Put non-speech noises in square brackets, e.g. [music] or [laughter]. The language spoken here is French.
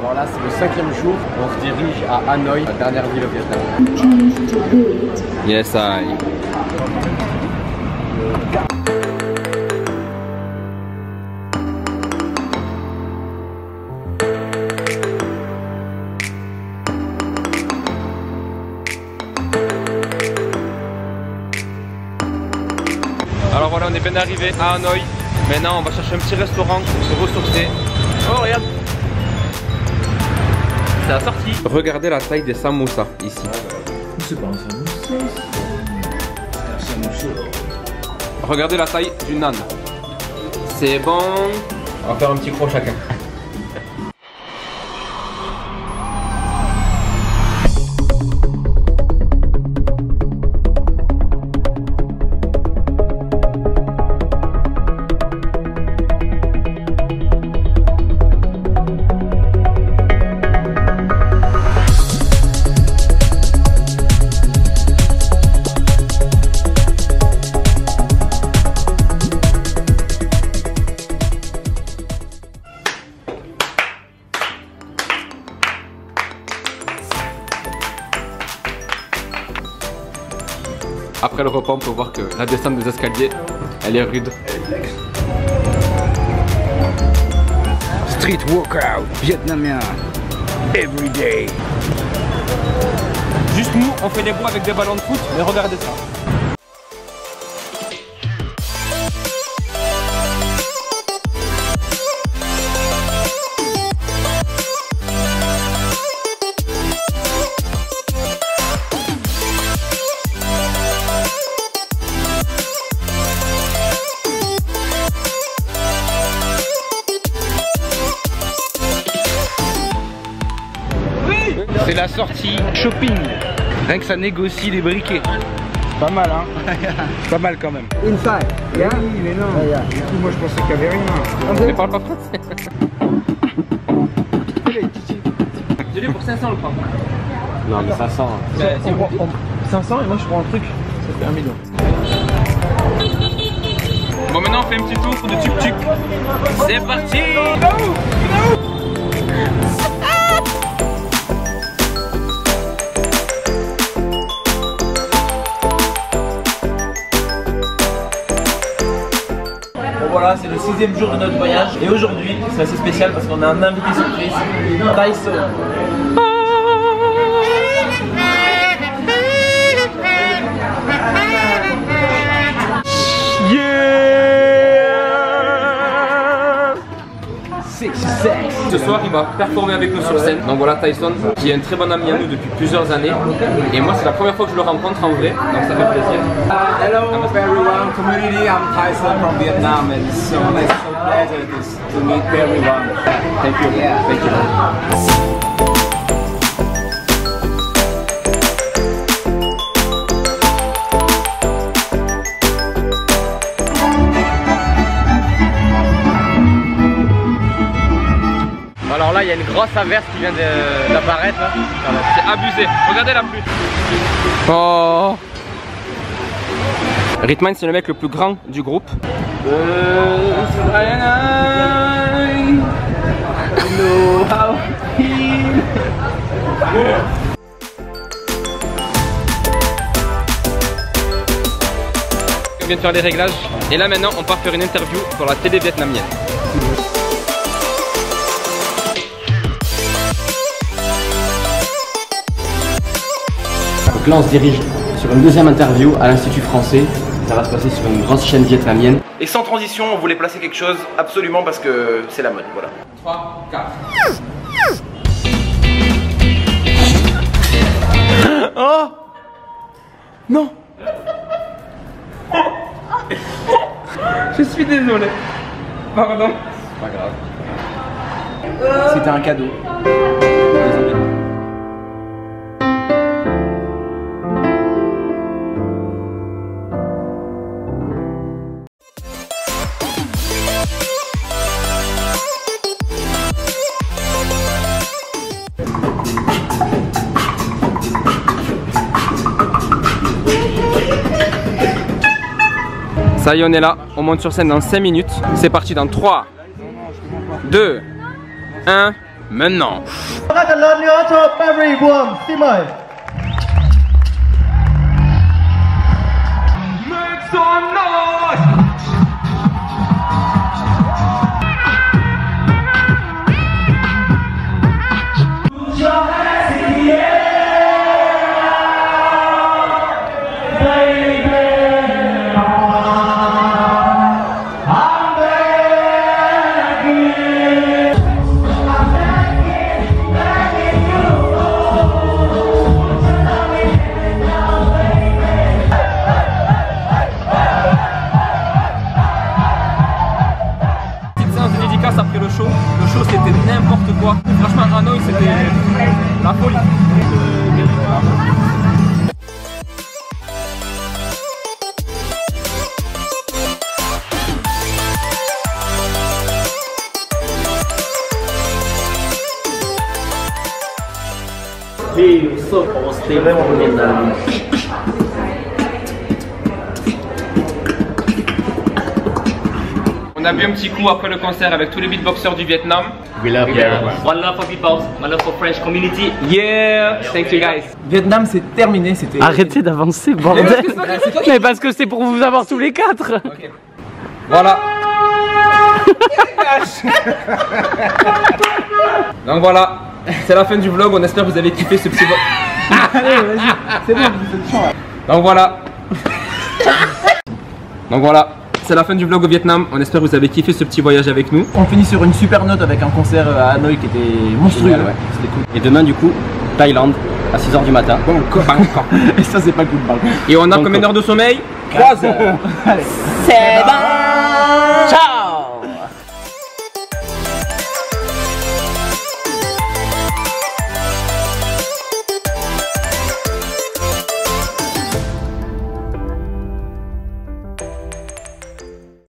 Alors là, c'est le cinquième jour. On se dirige à Hanoï, la dernière ville au Vietnam. Yes, I. Alors voilà, on est bien arrivé à Hanoï. Maintenant, on va chercher un petit restaurant pour se ressourcer. Oh, regarde C'est la sortie Regardez la taille des samosas ici. C'est pas un samosa. C'est un samosa. Regardez la taille du nan. C'est bon. On va faire un petit croc chacun. Après le repas, on peut voir que la descente des escaliers, elle est rude. Street workout vietnamien. Every day. Juste nous, on fait des bouts avec des ballons de foot, mais regardez ça. C'est la sortie shopping. Rien que ça négocie les briquets. Pas mal hein [laughs] Pas mal quand même. Inside Yeah Oui mais non Du coup moi je pensais qu'il y avait rien. Mais parle pas français. Je l'ai pour 500 le prend. Non, mais 500. On prend- on- 500 et moi je prends un truc. Ça fait un million. Bon, maintenant on fait un petit tour de tuk-tuk. C'est parti c'est le sixième jour de notre voyage et aujourd'hui c'est assez spécial parce qu'on a un invité surprise, Tyson. Ce soir, il va performer avec nous sur scène. Donc voilà, Tyson, qui est un très bon ami à nous depuis plusieurs années. Et moi, c'est la première fois que je le rencontre en vrai, donc ça fait plaisir. Hello everyone, community. I'm Tyson from Vietnam, and so it's so pleasure to, meet everyone. Thank you. Thank you. Là, il y a une grosse averse qui vient d'apparaître. Voilà. C'est abusé. Regardez la pluie. Oh Ritman, c'est le mec le plus grand du groupe. On vient de faire les réglages et là maintenant on part faire une interview pour la télé vietnamienne. Donc là, on se dirige sur une deuxième interview à l'Institut français. Ça va se passer sur une grosse chaîne vietnamienne. Et sans transition, on voulait placer quelque chose absolument parce que c'est la mode, voilà. 3, 4. Oh Non Je suis désolé. Pardon. Pas grave. C'était un cadeau. Ça y est, on est là. On monte sur scène dans 5 minutes. C'est parti dans 3, 2, 1. maintenant. On a bu un petit coup après le concert avec tous les beatboxers du Vietnam. We love you. One love for beatbox, one love for French community. Yeah, thank you guys. Vietnam, c'est terminé. C'était. Arrêtez d'avancer, bordel. Mais parce que c'est pour vous avoir tous les quatre. Voilà. [laughs] Donc voilà, c'est la fin du vlog. On espère que vous avez kiffé ce petit. vo- [laughs] C'est bon, vous êtes chiant. Donc voilà. Donc voilà, c'est la fin du vlog au Vietnam. On espère que vous avez kiffé ce petit voyage avec nous. On finit sur une super note avec un concert à Hanoï qui était monstrueux. Génial, ouais. C'était cool. Et demain, du coup, Thaïlande, à 6h du matin. [laughs] Et ça, c'est pas cool, contre. Et on a combien d'heures de sommeil? 3 heures. Allez. Ciao